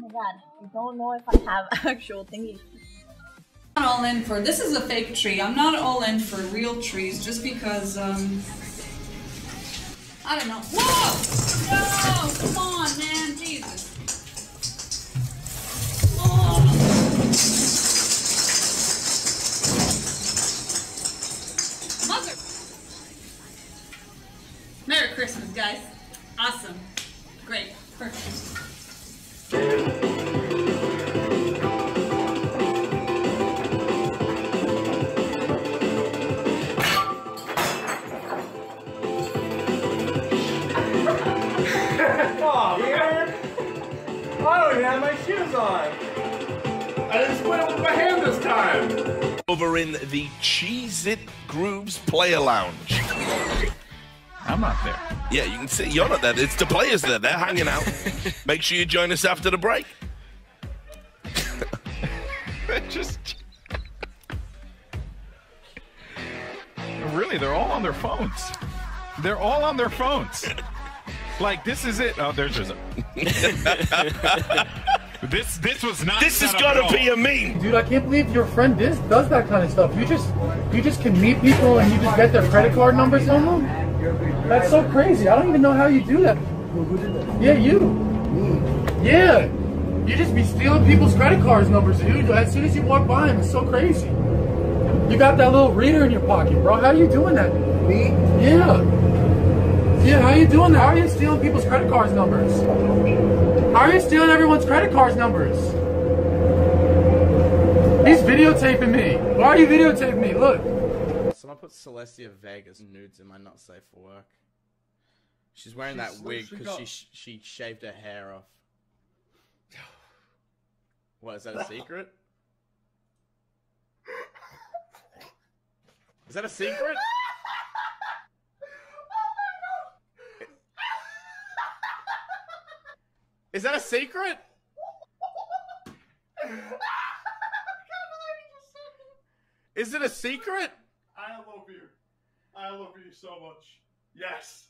my god, I don't know if I have actual thingy. I'm not all in for this is a fake tree. I'm not all in for real trees just because um I don't know. Whoa! No! Come on, man, Jesus. Shoes on. I didn't split it with my hand this time. Over in the Cheez-It Grooves Player Lounge. I'm not there. Yeah, you can see you're not there. It's the players there. They're hanging out. Make sure you join us after the break. Just really, they're all on their phones. They're all on their phones. Like this is it. Oh, there's just this. This was not. This is set up got at to be a meme. Dude, I can't believe your friend this does that kind of stuff. You just you just can meet people and you just get their credit card numbers from them. That's so crazy. I don't even know how you do that. Who did that? Yeah, you. Yeah. You just be stealing people's credit cards numbers, dude. As soon as you walk by them, it's so crazy. You got that little reader in your pocket, bro. How are you doing that? Me? Yeah. Yeah, how are you doing that? How are you stealing people's credit cards numbers? How are you stealing everyone's credit cards numbers? He's videotaping me. Why are you videotaping me? Look. Someone put Celestia Vega's nudes in my not safe for work. She's wearing She's that wig literally because got- she sh- she shaved her hair off. What is that a secret? Is that a secret? Is that a secret? Is it a secret? I love you. I love you so much. Yes.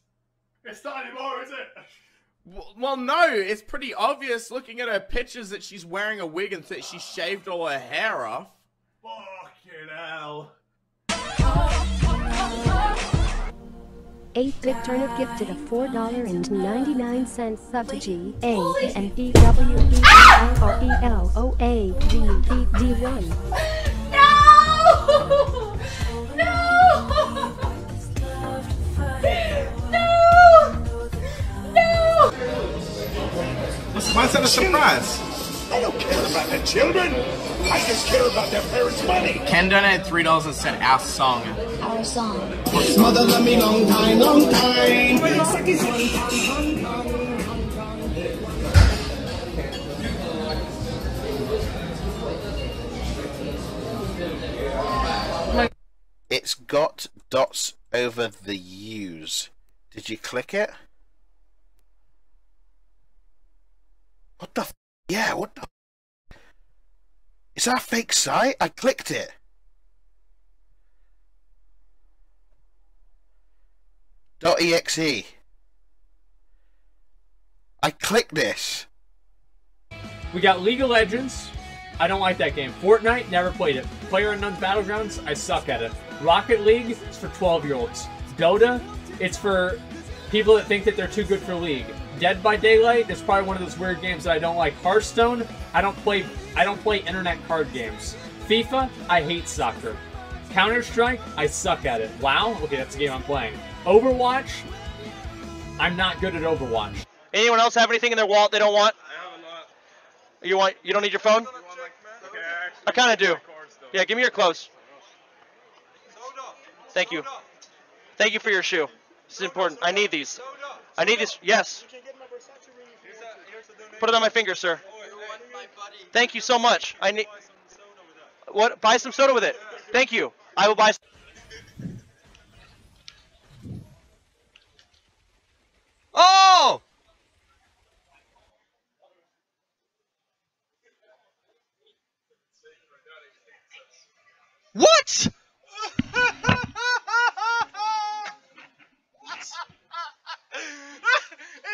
It's not anymore, is it? Well, no, it's pretty obvious looking at her pictures that she's wearing a wig and that she shaved all her hair off. Fucking hell. 8-Bit Turnip gifted a $4.99 sub to G A N E W E L ah! R E L O A D D D 1. No! No! No! No! Why's that a surprise? I don't care about the children. I just care about their parents' money. Ken donated three dollars and said our song. Our song. Mother love me long time, long time. It's got dots over the U's. Did you click it? What the? F- yeah, what the? F- Is that a fake site? I clicked it. .exe. I click this. We got League of Legends. I don't like that game. Fortnite, never played it. Player Unknown's Battlegrounds, I suck at it. Rocket League, it's for 12 year olds. Dota, it's for people that think that they're too good for League. Dead by Daylight, it's probably one of those weird games that I don't like. Hearthstone, I don't play I don't play internet card games. FIFA, I hate soccer. Counter Strike, I suck at it. WoW, okay, that's the game I'm playing. Overwatch, I'm not good at Overwatch. Anyone else have anything in their wallet they don't want? I have a lot. You want? You don't need your phone? I kind of do. Yeah, give me your clothes. Thank you. Thank you for your shoe. This is important. I need these. I need these. Yes. Put it on my finger, sir. Thank you so much. I need. What? Buy some soda with it. Thank you. I will buy. Oh! What? it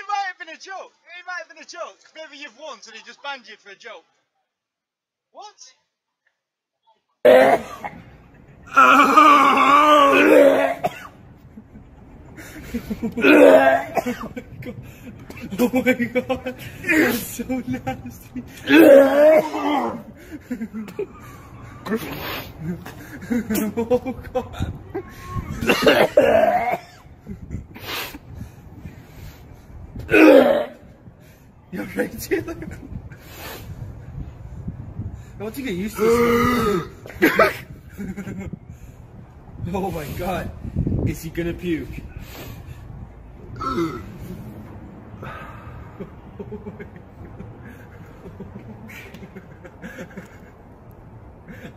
might have been a joke. It might have been a joke. Maybe you've won, so they just banned you for a joke. What? Oh my god, that's so nasty. oh god. You're right, Taylor. Once you get used to this. oh my god. Is he gonna puke? Oh,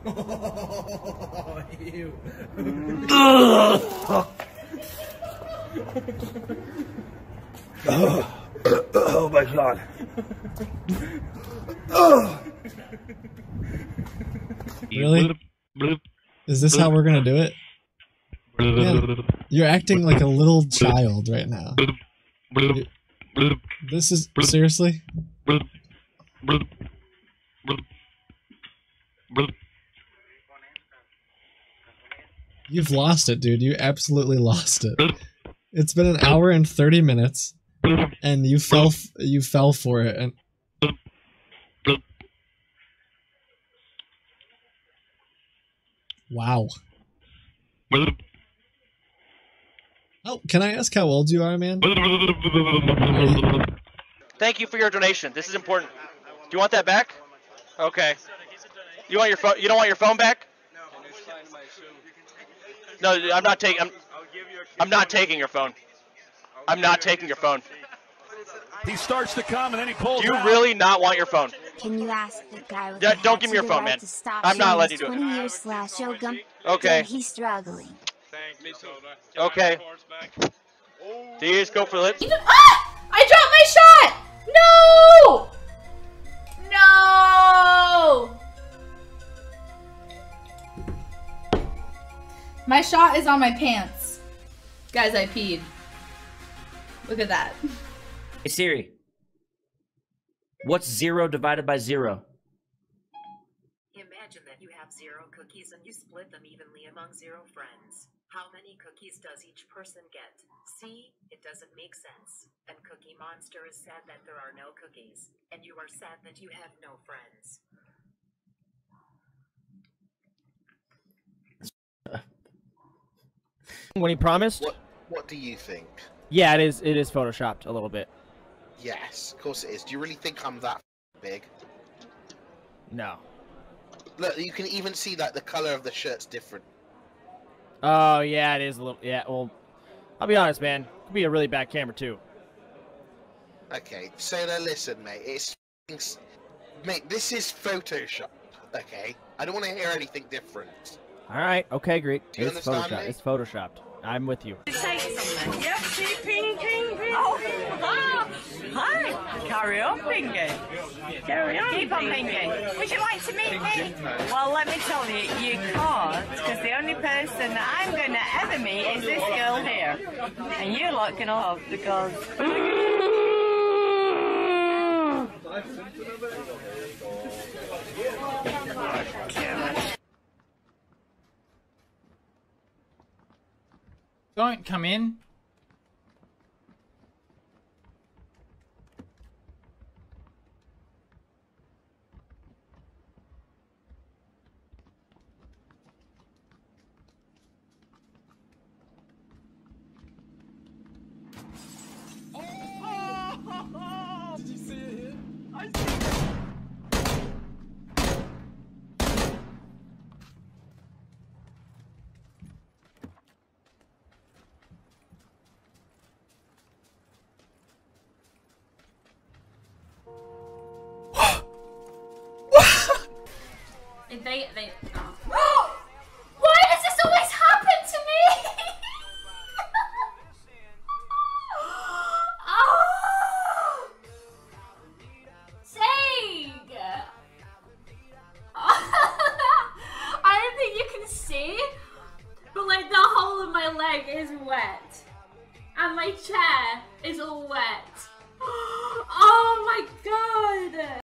ew. oh my god. Really? Is this how we're gonna do it? Yeah. You're acting like a little child right now. This is seriously. You've lost it, dude. You absolutely lost it. It's been an hour and thirty minutes, and you fell. You fell for it, and wow. Oh, can I ask how old you are, man? Thank you for your donation. This is important. Do you want that back? Okay. You want your phone? You don't want your phone back? No, I'm not taking. I'm, I'm not taking your phone. I'm not taking your phone. He starts to come and then he pulls Do you really not want your phone? Can you ask the guy with Yeah, the don't give me your phone, man. I'm not letting you do it. 20 years slash yoga? Okay. He's struggling. Okay. Do you just go for lips? Ah! I dropped my shot! No! No! My shot is on my pants. Guys, I peed. Look at that. Hey Siri, what's zero divided by zero? Imagine that you have zero cookies and you split them evenly among zero friends. How many cookies does each person get? See, it doesn't make sense. And Cookie Monster is sad that there are no cookies, and you are sad that you have no friends. When he promised? What What do you think? Yeah, it is. It is photoshopped a little bit. Yes, of course it is. Do you really think I'm that big? No. Look, you can even see that the color of the shirt's different. Oh yeah, it is a little. Yeah, well, I'll be honest, man. Could be a really bad camera too. Okay, so now listen, mate. It's mate. This is Photoshop. Okay, I don't want to hear anything different. All right. Okay, great. Do you it's understand photoshopped. me? It's photoshopped. I'm with you. Say something. Yep, see Ping Ping Ping. Oh, hi. Carry on, Pinky. Carry on. Keep on, Pinky. Would you like to meet me? Well, let me tell you, you can't, because the only person that I'm going to ever meet is this girl here. And you're not going to love because. Don't come in. Did you see it hit? I see it. They, they, oh.